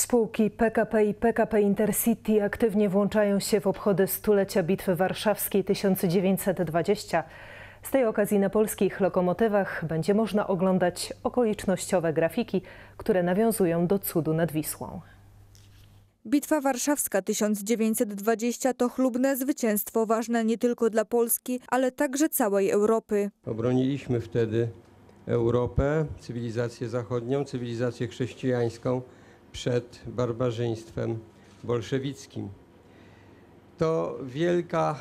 Spółki PKP i PKP Intercity aktywnie włączają się w obchody stulecia Bitwy Warszawskiej 1920. Z tej okazji na polskich lokomotywach będzie można oglądać okolicznościowe grafiki, które nawiązują do cudu nad Wisłą. Bitwa Warszawska 1920 to chlubne zwycięstwo ważne nie tylko dla Polski, ale także całej Europy. Obroniliśmy wtedy Europę, cywilizację zachodnią, cywilizację chrześcijańską przed barbarzyństwem bolszewickim. To wielka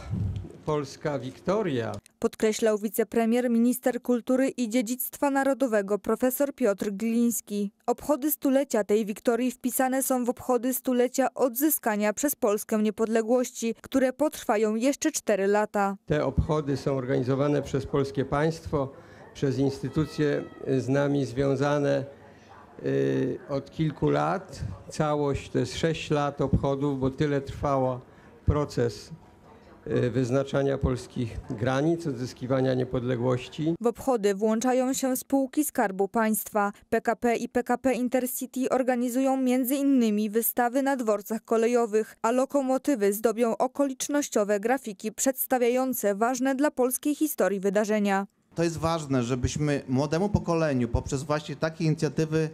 polska wiktoria. Podkreślał wicepremier, minister kultury i dziedzictwa narodowego profesor Piotr Gliński. Obchody stulecia tej wiktorii wpisane są w obchody stulecia odzyskania przez Polskę niepodległości, które potrwają jeszcze cztery lata. Te obchody są organizowane przez polskie państwo, przez instytucje z nami związane od kilku lat. Całość to jest sześć lat obchodów, bo tyle trwał proces y, wyznaczania polskich granic, odzyskiwania niepodległości. W obchody włączają się spółki Skarbu Państwa. PKP i PKP Intercity organizują między innymi wystawy na dworcach kolejowych, a lokomotywy zdobią okolicznościowe grafiki przedstawiające ważne dla polskiej historii wydarzenia. To jest ważne, żebyśmy młodemu pokoleniu poprzez właśnie takie inicjatywy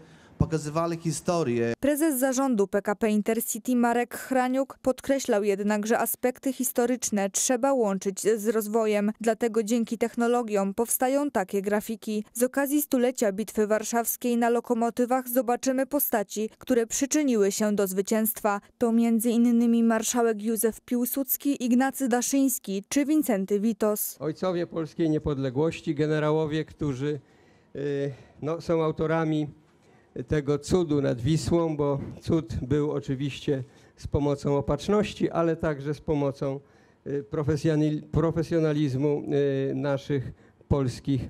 pokazywali historię. Prezes zarządu PKP Intercity Marek Hraniuk podkreślał jednak, że aspekty historyczne trzeba łączyć z rozwojem. Dlatego dzięki technologiom powstają takie grafiki. Z okazji stulecia Bitwy Warszawskiej na lokomotywach zobaczymy postaci, które przyczyniły się do zwycięstwa. To m.in. marszałek Józef Piłsudski, Ignacy Daszyński czy Wincenty Witos. Ojcowie polskiej niepodległości, generałowie, którzy y, no, są autorami tego cudu nad Wisłą, bo cud był oczywiście z pomocą opatrzności, ale także z pomocą y, profesjonali- profesjonalizmu y, naszych polskich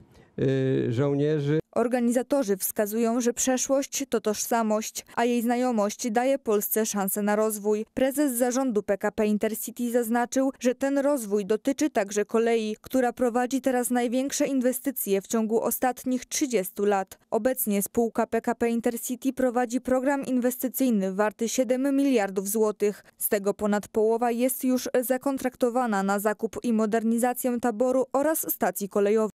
żołnierzy. Organizatorzy wskazują, że przeszłość to tożsamość, a jej znajomość daje Polsce szansę na rozwój. Prezes zarządu PKP Intercity zaznaczył, że ten rozwój dotyczy także kolei, która prowadzi teraz największe inwestycje w ciągu ostatnich 30 lat. Obecnie spółka PKP Intercity prowadzi program inwestycyjny warty 7 miliardów złotych. Z tego ponad połowa jest już zakontraktowana na zakup i modernizację taboru oraz stacji kolejowej.